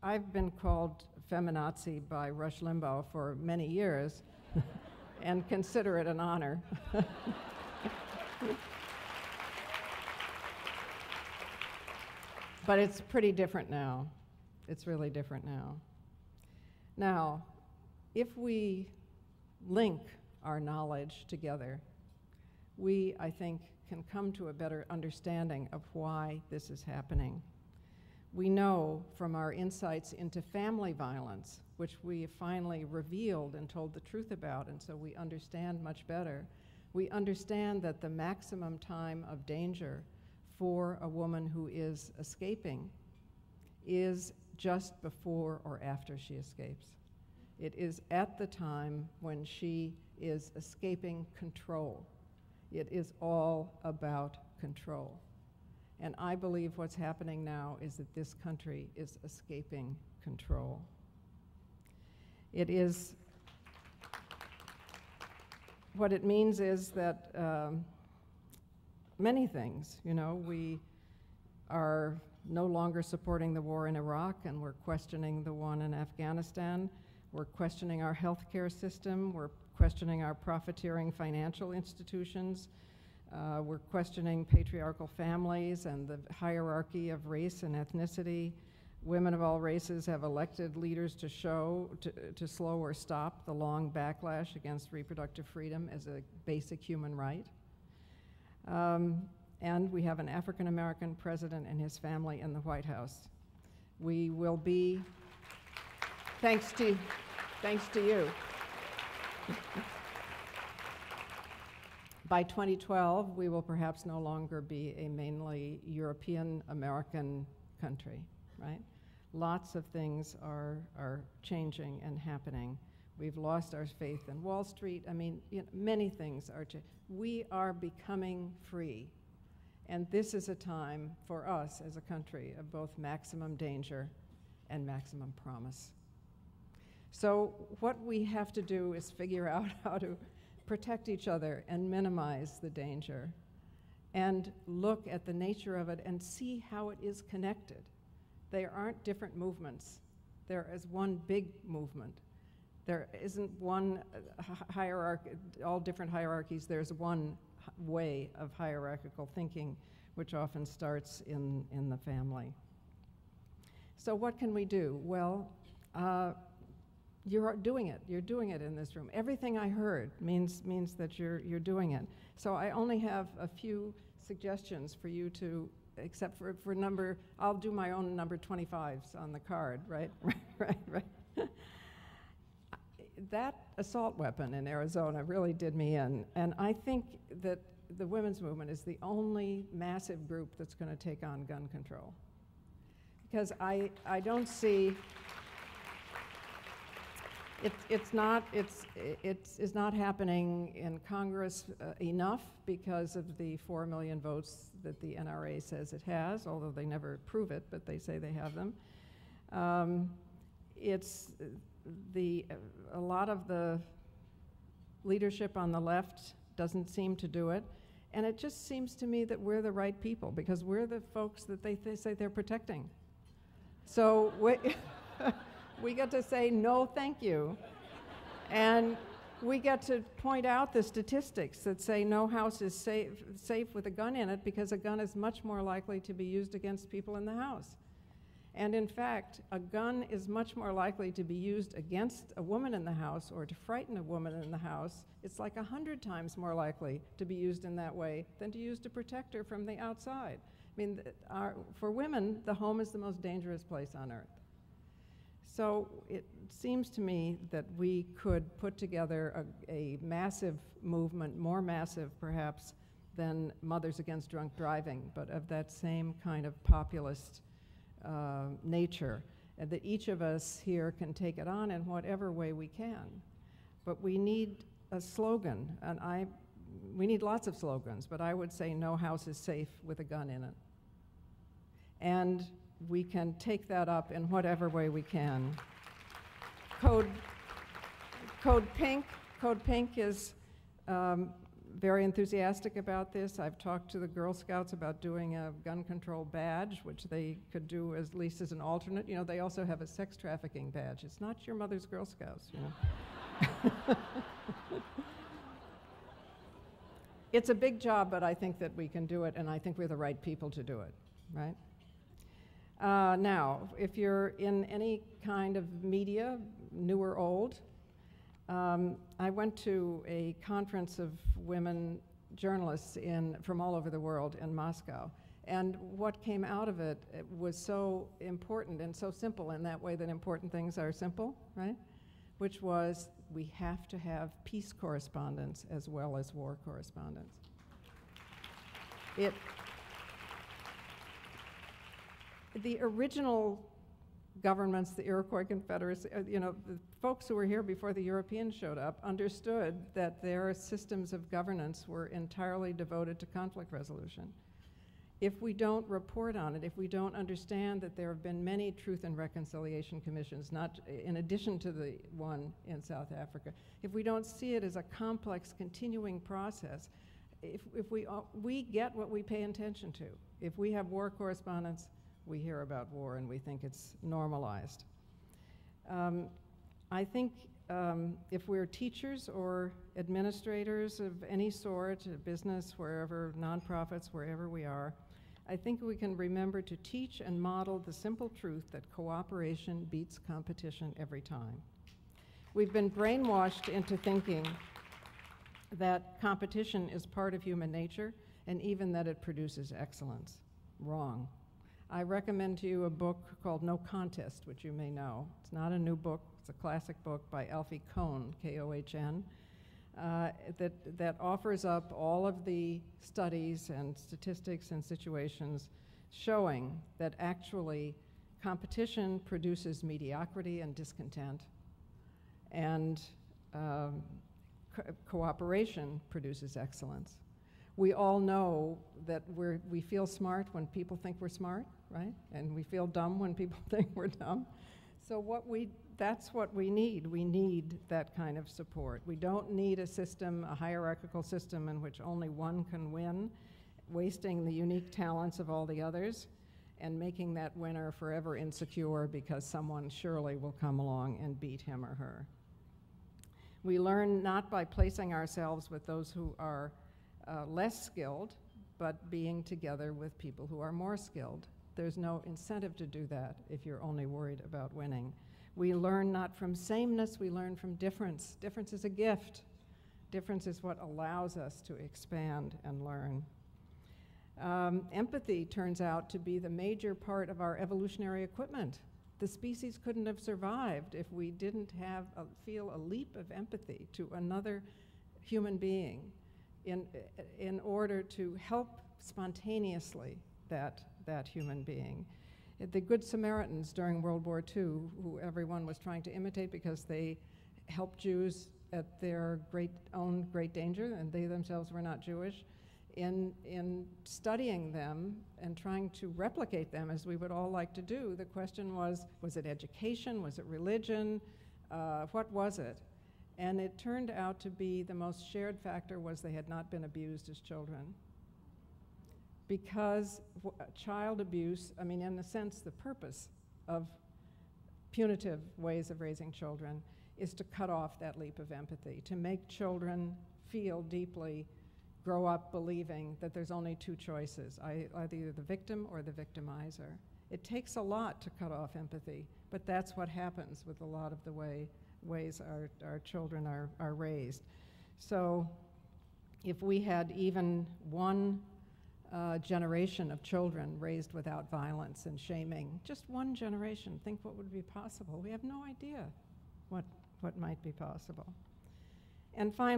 I've been called feminazi by Rush Limbaugh for many years and consider it an honor. but it's pretty different now. It's really different now. Now, if we link our knowledge together, we, I think, can come to a better understanding of why this is happening. We know from our insights into family violence, which we finally revealed and told the truth about, and so we understand much better. We understand that the maximum time of danger for a woman who is escaping is just before or after she escapes. It is at the time when she is escaping control. It is all about control. And I believe what's happening now is that this country is escaping control. It is, what it means is that um, many things, you know, we are no longer supporting the war in Iraq and we're questioning the one in Afghanistan. We're questioning our healthcare system. We're questioning our profiteering financial institutions. Uh, we're questioning patriarchal families and the hierarchy of race and ethnicity. Women of all races have elected leaders to show, to, to slow or stop the long backlash against reproductive freedom as a basic human right. Um, and we have an African American president and his family in the White House. We will be, thanks to, thanks to you. By 2012, we will perhaps no longer be a mainly European American country, right? Lots of things are, are changing and happening. We've lost our faith in Wall Street. I mean, you know, many things are. changing. we are becoming free. And this is a time for us as a country of both maximum danger and maximum promise. So, what we have to do is figure out how to protect each other and minimize the danger and look at the nature of it and see how it is connected. There aren't different movements. There is one big movement. There isn't one uh, hierarchy, all different hierarchies. There's one way of hierarchical thinking, which often starts in, in the family. So, what can we do? Well, uh, you're doing it. You're doing it in this room. Everything I heard means means that you're you're doing it. So I only have a few suggestions for you to, except for for number. I'll do my own number 25s on the card. Right, right, right. right. that assault weapon in Arizona really did me in, and I think that the women's movement is the only massive group that's going to take on gun control. Because I I don't see. It, it's not it's it's is not happening in Congress uh, enough because of the four million votes that the NRA says it has, although they never prove it, but they say they have them. Um, it's the a lot of the leadership on the left doesn't seem to do it, and it just seems to me that we're the right people because we're the folks that they, they say they're protecting. So. We get to say no thank you. And we get to point out the statistics that say no house is safe, safe with a gun in it because a gun is much more likely to be used against people in the house. And in fact, a gun is much more likely to be used against a woman in the house or to frighten a woman in the house. It's like a hundred times more likely to be used in that way than to use to protect her from the outside. I mean, our, for women, the home is the most dangerous place on earth. So it seems to me that we could put together a, a, massive movement, more massive perhaps than Mothers Against Drunk Driving, but of that same kind of populist uh, nature, and that each of us here can take it on in whatever way we can. But we need a slogan, and I, we need lots of slogans, but I would say no house is safe with a gun in it. And we can take that up in whatever way we can. Code, Code Pink, Code Pink is um, very enthusiastic about this. I've talked to the Girl Scouts about doing a gun control badge, which they could do at least as an alternate. You know, they also have a sex trafficking badge. It's not your mother's Girl Scouts, you know. it's a big job, but I think that we can do it, and I think we're the right people to do it, right? Uh, now, if you're in any kind of media, new or old, um, I went to a conference of women journalists in, from all over the world in Moscow. And what came out of it, it was so important and so simple in that way that important things are simple, right? Which was we have to have peace correspondence as well as war correspondence. It, the original governments, the Iroquois Confederacy, uh, you know, the folks who were here before the Europeans showed up understood that their systems of governance were entirely devoted to conflict resolution. If we don't report on it, if we don't understand that there have been many truth and reconciliation commissions, not in addition to the one in South Africa, if we don't see it as a complex, continuing process, if, if we, uh, we get what we pay attention to. If we have war correspondence, we hear about war and we think it's normalized. Um, I think um, if we're teachers or administrators of any sort, business, wherever, nonprofits, wherever we are, I think we can remember to teach and model the simple truth that cooperation beats competition every time. We've been brainwashed into thinking that competition is part of human nature and even that it produces excellence. Wrong. I recommend to you a book called No Contest, which you may know. It's not a new book, it's a classic book by Alfie Kohn, K O H N, uh, that, that offers up all of the studies and statistics and situations showing that actually competition produces mediocrity and discontent, and um, co cooperation produces excellence. We all know that we're, we feel smart when people think we're smart right? And we feel dumb when people think we're dumb. So what we that's what we need. We need that kind of support. We don't need a system, a hierarchical system in which only one can win, wasting the unique talents of all the others and making that winner forever insecure because someone surely will come along and beat him or her. We learn not by placing ourselves with those who are uh, less skilled, but being together with people who are more skilled there's no incentive to do that if you're only worried about winning. We learn not from sameness, we learn from difference. Difference is a gift. Difference is what allows us to expand and learn. Um, empathy turns out to be the major part of our evolutionary equipment. The species couldn't have survived if we didn't have a, feel a leap of empathy to another human being in, in order to help spontaneously that that human being. The Good Samaritans during World War II, who everyone was trying to imitate because they helped Jews at their great own great danger, and they themselves were not Jewish, in, in studying them and trying to replicate them as we would all like to do, the question was was it education? Was it religion? Uh, what was it? And it turned out to be the most shared factor was they had not been abused as children because uh, child abuse, I mean, in a sense, the purpose of punitive ways of raising children is to cut off that leap of empathy, to make children feel deeply, grow up believing that there's only two choices either the victim or the victimizer. It takes a lot to cut off empathy, but that's what happens with a lot of the way, ways our, our children are, are raised. So if we had even one uh, generation of children raised without violence and shaming. Just one generation. Think what would be possible. We have no idea what, what might be possible. And finally,